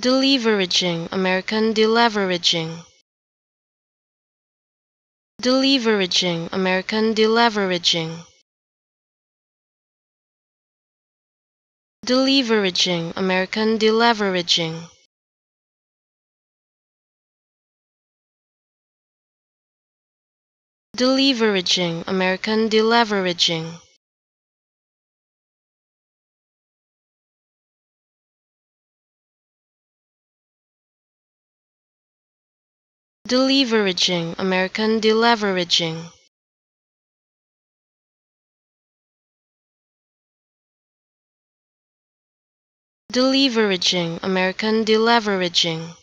Deleveraging American deleveraging. Deleveraging American deleveraging. Deleveraging American deleveraging. Deleveraging American deleveraging Deleveraging American deleveraging. Deleveraging American deleveraging